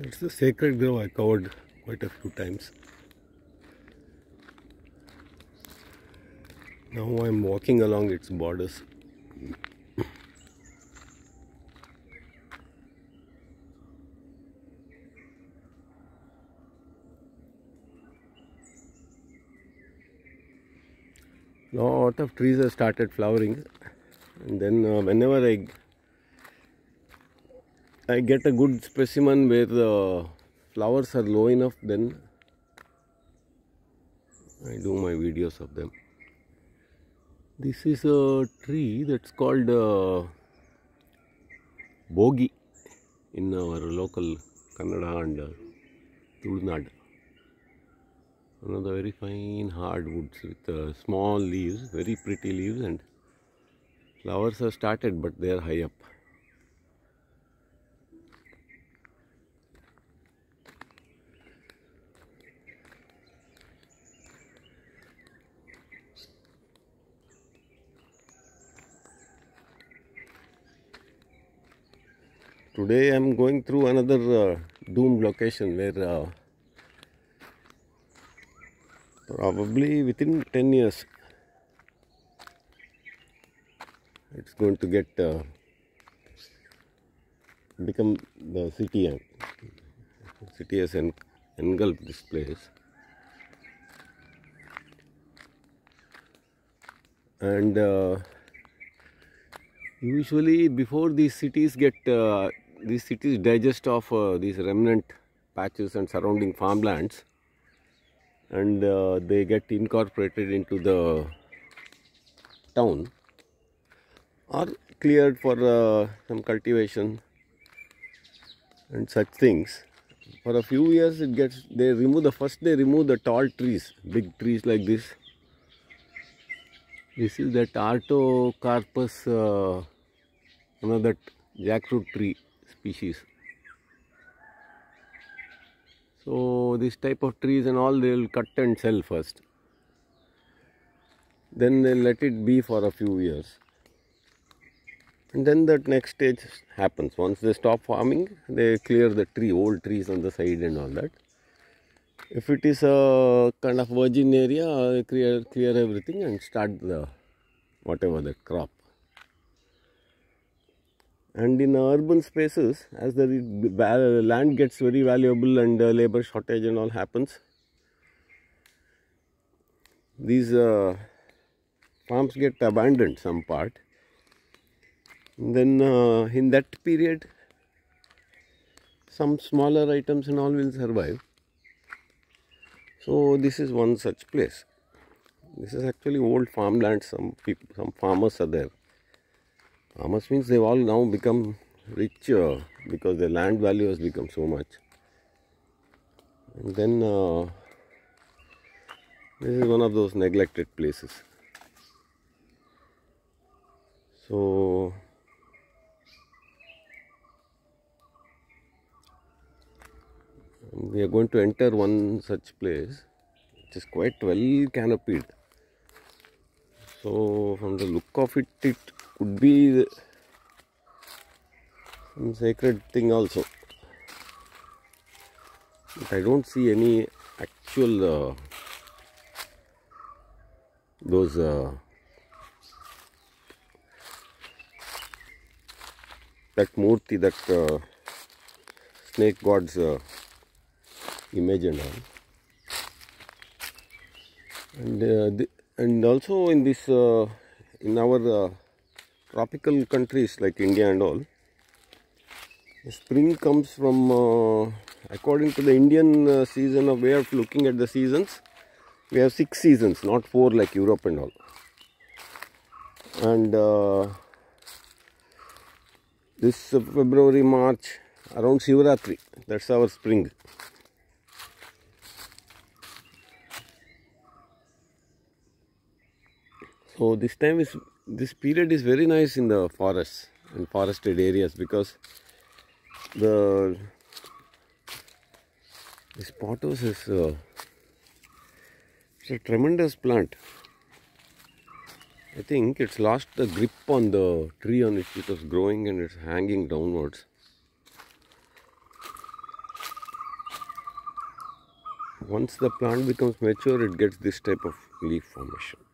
It's the sacred grove I covered quite a few times. Now I'm walking along its borders. Lot of trees have started flowering, and then uh, whenever I I get a good specimen where the flowers are low enough, then I do my videos of them. This is a tree that's called uh, bogi in our local Kannada and uh, Tulnad. The very fine hardwoods with uh, small leaves, very pretty leaves, and flowers have started, but they are high up. Today I am going through another uh, doomed location where uh, probably within 10 years it's going to get uh, become the city and city has en- engulfed this place. And uh, usually before these cities get uh, these cities digest of uh, these remnant patches and surrounding farmlands and uh, they get incorporated into the town or cleared for uh, some cultivation and such things. For a few years it gets they remove the first they remove the tall trees big trees like this. This is that artocarpus uh, another jackfruit tree species. So this type of trees and all they will cut and sell first. Then they let it be for a few years. And then that next stage happens. Once they stop farming they clear the tree old trees on the side and all that. If it is a kind of virgin area clear clear everything and start the whatever the crop and in urban spaces as the land gets very valuable and uh, labor shortage and all happens these uh, farms get abandoned some part. Then uh, in that period some smaller items and all will survive. So this is one such place. This is actually old farmland. Some people some farmers are there farmers means they've all now become rich uh, because their land value has become so much. And then uh, this is one of those neglected places. So we are going to enter one such place which is quite well canopied. So from the look of it it could be some sacred thing also. But i don't see any actual uh, those uh, that murti that uh, snake god's uh, image and and uh, and also in this uh, in our uh, tropical countries like india and all spring comes from uh, according to the indian uh, season of way of looking at the seasons we have six seasons not four like europe and all. And uh, this february march around shivaratri that's our spring. So this time is this period is very nice in the forests and forested areas because the this pothos is uh, it's a tremendous plant I think it's lost the grip on the tree on which it was growing and it's hanging downwards once the plant becomes mature, it gets this type of leaf formation.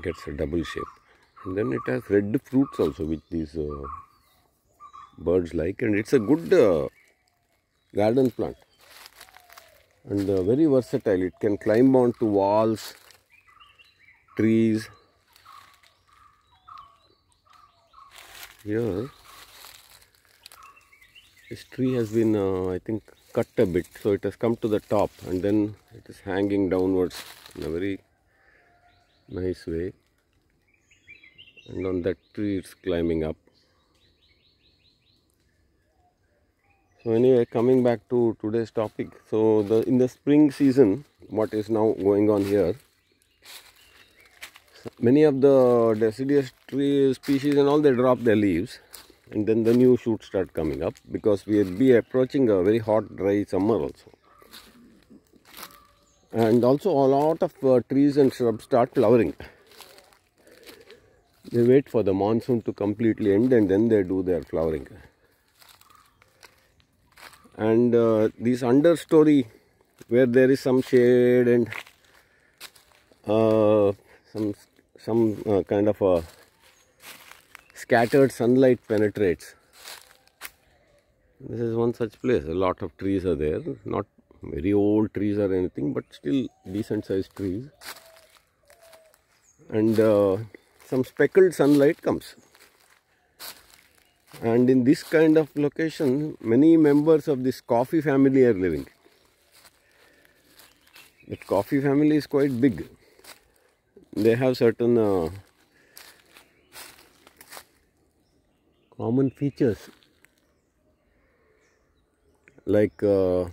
Gets a double shape. And then it has red fruits also, which these uh, birds like, and it's a good uh, garden plant and uh, very versatile. It can climb onto walls, trees. Here, this tree has been, uh, I think, cut a bit, so it has come to the top and then it is hanging downwards in a very nice way. And on that tree, it's climbing up. So anyway, coming back to today's topic. So the in the spring season, what is now going on here? Many of the deciduous tree species and all they drop their leaves, and then the new shoots start coming up because we will be approaching a very hot, dry summer also. And also a lot of uh, trees and shrubs start flowering. They wait for the monsoon to completely end and then they do their flowering. And uh, this understory where there is some shade and uh, some some uh, kind of a scattered sunlight penetrates. This is one such place. A lot of trees are there. Not very old trees or anything but still decent sized trees. And uh, some speckled sunlight comes. And in this kind of location many members of this coffee family are living. That coffee family is quite big. They have certain uh, common features. Like uh,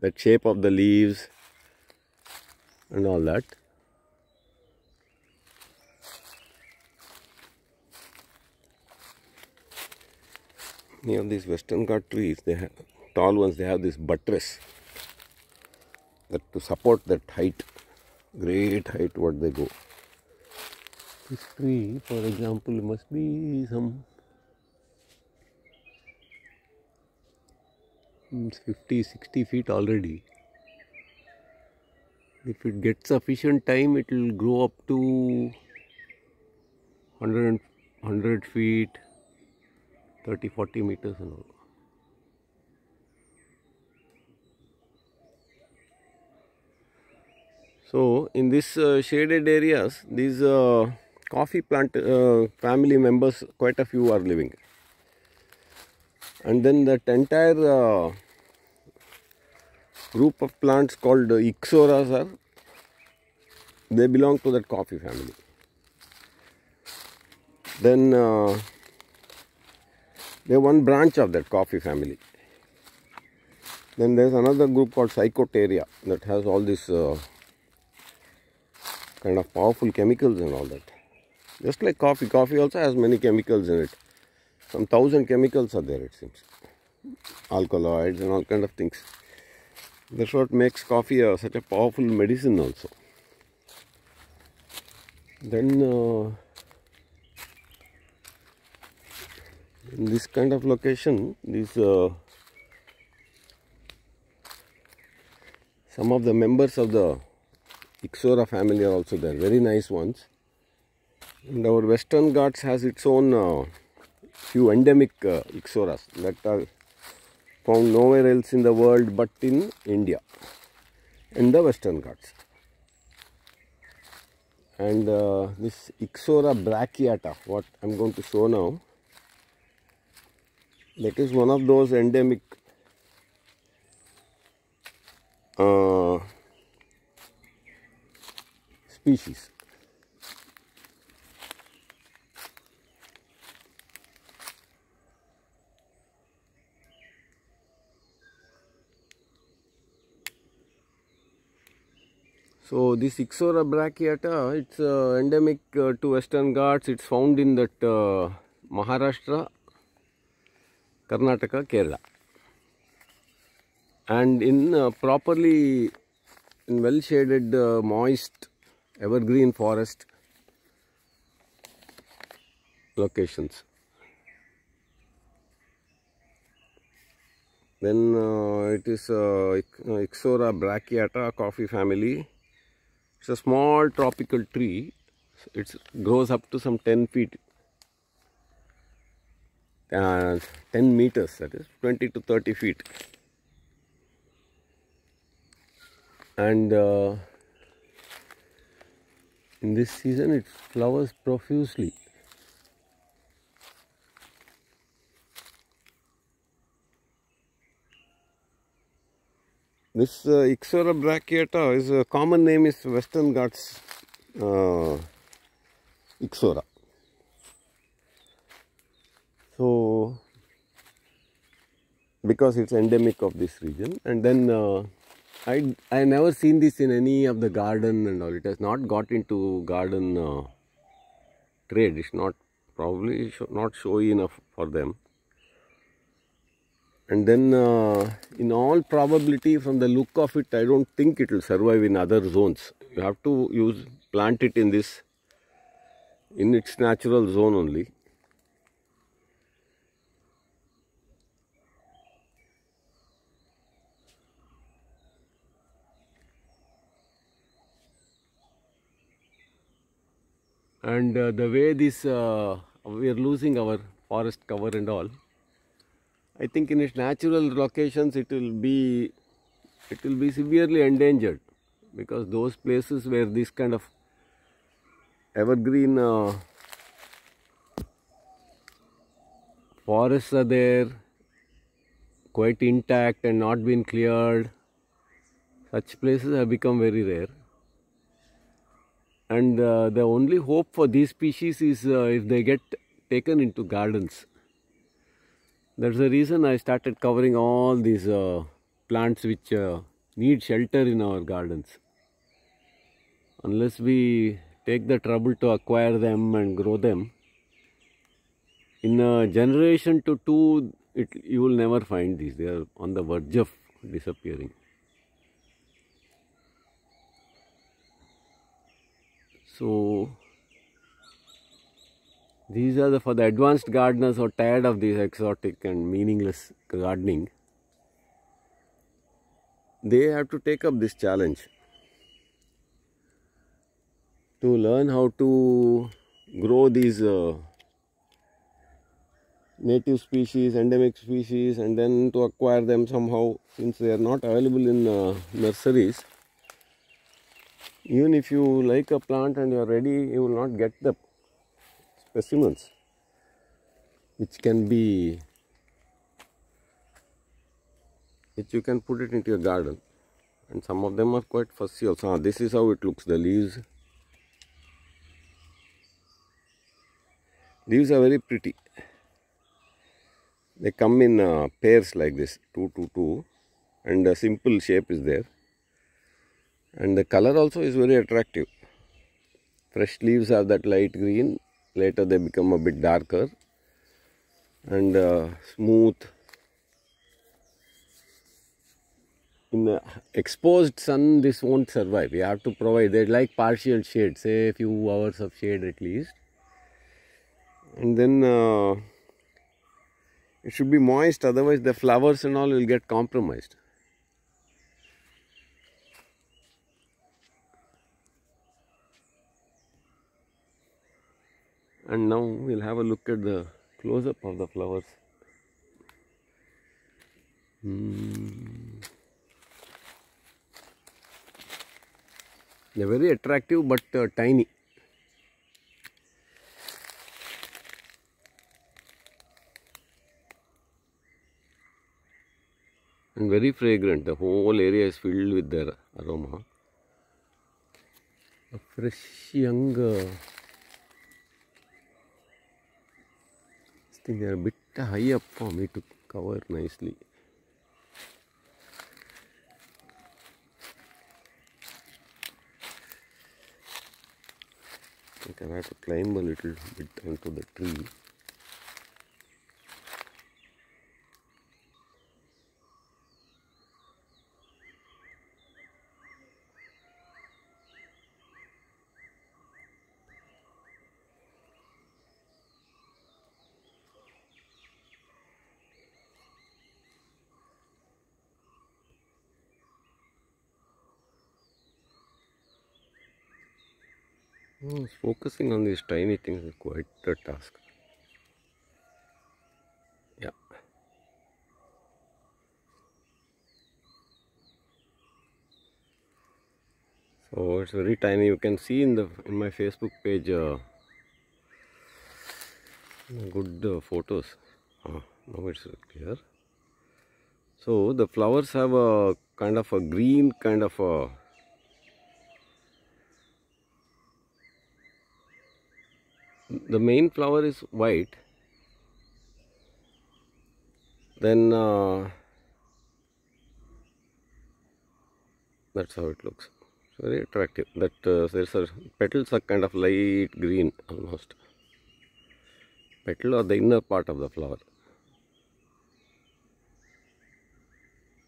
the shape of the leaves and all that Near these western Ghat trees, they have tall ones, they have this buttress that to support that height, great height what they go. This tree, for example, must be some 50 60 feet already. If it gets sufficient time, it will grow up to 100, 100 feet 30 40 meters and all. So in this uh, shaded areas, these uh, coffee plant uh, family members, quite a few are living. And then that entire uh, group of plants called Ixoras are, they belong to that coffee family. Then uh, they're one branch of that coffee family. Then there's another group called Psychotria that has all these uh, kind of powerful chemicals and all that. Just like coffee, coffee also has many chemicals in it. Some thousand chemicals are there, it seems. Alkaloids and all kind of things. That's what makes coffee such a powerful medicine also. Then uh, in this kind of location these uh, some of the members of the Ixora family are also there very nice ones and our western Ghats has its own uh, few endemic uh, Ixoras that are found nowhere else in the world but in India in the western Ghats and uh, this Ixora brachiata what I am going to show now that is one of those endemic uh, species. So this Ixora brachiata, it's uh, endemic uh, to Western Ghats. It's found in that uh, Maharashtra Karnataka, Kerala. And in uh, properly, in well shaded, uh, moist, evergreen forest locations. Then uh, it is Ixora brachiata coffee family. It's a small tropical tree. It grows up to some 10 feet, uh, 10 meters, that is 20 to 30 feet. And uh, in this season, it flowers profusely. This uh, Ixora brachiata is a common name is Western Ghats uh, Ixora. So, because it's endemic of this region, and then uh, I I never seen this in any of the garden and all. It has not got into garden uh, trade. It's not probably not showy enough for them and then uh, in all probability from the look of it i don't think it will survive in other zones. You have to use plant it in this in its natural zone only. And uh, the way this uh, we are losing our forest cover and all I think in its natural locations it will be it will be severely endangered because those places where this kind of evergreen uh, forests are there quite intact and not been cleared such places have become very rare. And uh, the only hope for these species is uh, if they get taken into gardens that's the reason I started covering all these uh, plants which uh, need shelter in our gardens. Unless we take the trouble to acquire them and grow them, in a generation to two, it, you will never find these. They are on the verge of disappearing. So, these are the for the advanced gardeners who are tired of this exotic and meaningless gardening. They have to take up this challenge to learn how to grow these uh, native species, endemic species, and then to acquire them somehow since they are not available in uh, nurseries. Even if you like a plant and you are ready, you will not get the specimens which can be which you can put it into your garden. And some of them are quite fussy also. Ah, this is how it looks the leaves. Leaves are very pretty. They come in uh, pairs like this two two two and a simple shape is there. And the color also is very attractive. Fresh leaves have that light green later they become a bit darker and uh, smooth. In the exposed sun this won't survive. You have to provide they like partial shade say a few hours of shade at least. And then uh, it should be moist otherwise the flowers and all will get compromised and now we'll have a look at the close up of the flowers. Hmm. they're very attractive but uh, tiny. And very fragrant. The whole area is filled with their aroma. A fresh young think they're a bit high up for me to cover nicely. I can have to climb a little bit onto the tree. Oh, focusing on these tiny things is quite a task. Yeah. So it's very tiny. You can see in the in my Facebook page uh, good uh, photos. Ah, now it's clear. So the flowers have a kind of a green kind of a the main flower is white. Then uh, that's how it looks. It's very attractive. That uh, there's a petals are kind of light green almost. Petal or the inner part of the flower.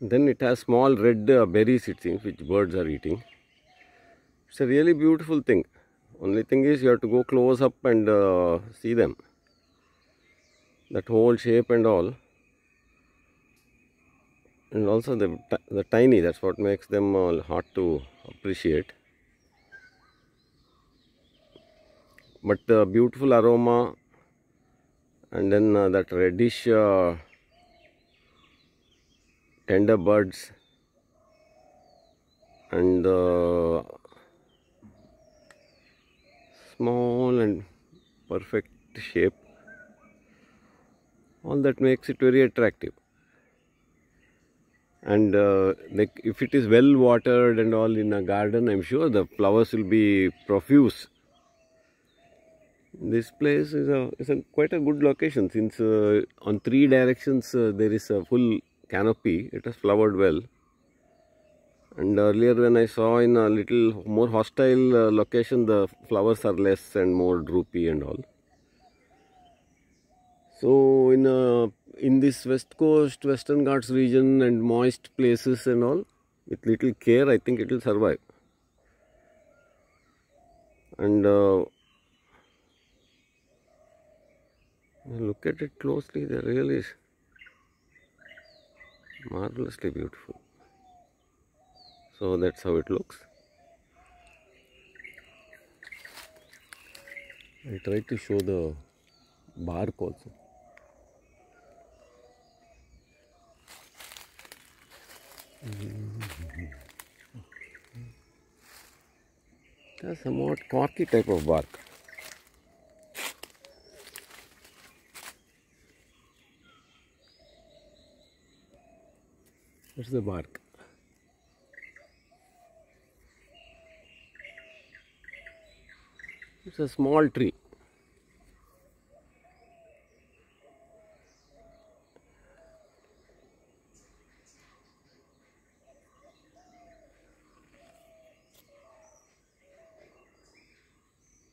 Then it has small red uh, berries it seems which birds are eating. It's a really beautiful thing only thing is you have to go close up and uh, see them. That whole shape and all. And also the, the tiny that's what makes them uh, hard to appreciate. But the beautiful aroma and then uh, that reddish uh, tender buds and uh, small and perfect shape. All that makes it very attractive. And uh, like if it is well watered and all in a garden i'm sure the flowers will be profuse. This place is a, is a quite a good location since uh, on three directions uh, there is a full canopy. It has flowered well and earlier when i saw in a little more hostile uh, location the flowers are less and more droopy and all so in uh, in this west coast, western Ghats region and moist places and all, with little care, I think it will survive. And uh, look at it closely, they really is marvelously beautiful. So that's how it looks. I try to show the bark also. a somewhat corky type of bark. That's the bark. It's a small tree.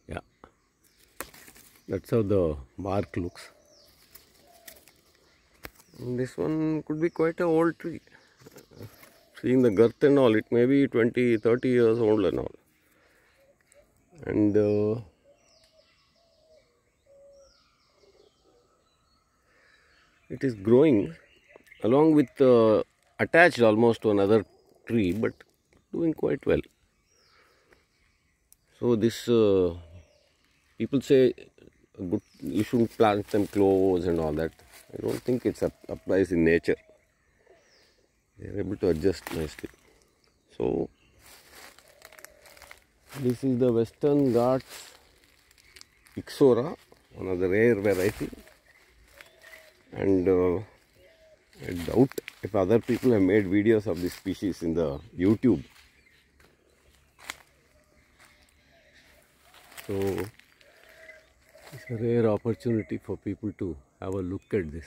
Yeah. That's how the bark looks and this one could be quite an old tree seeing the girth and all it may be 20 30 years old and all and uh, it is growing along with uh, attached almost to another tree but doing quite well. So this uh, people say good you shouldn't plant them close and all that. I don't think it's applies in nature. They're able to adjust nicely. So this is the western ghats ixora one of the rare variety and uh, i doubt if other people have made videos of this species in the youtube so it's a rare opportunity for people to have a look at this.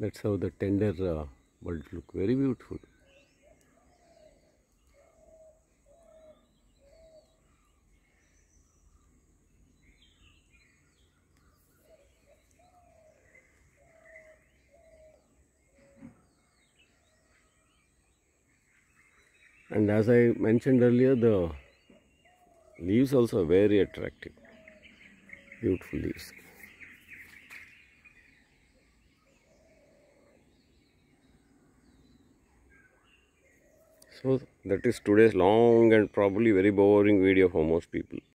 That's how the tender uh, buds look very beautiful. and as I mentioned earlier the leaves also very attractive beautiful leaves So that is today's long and probably very boring video for most people.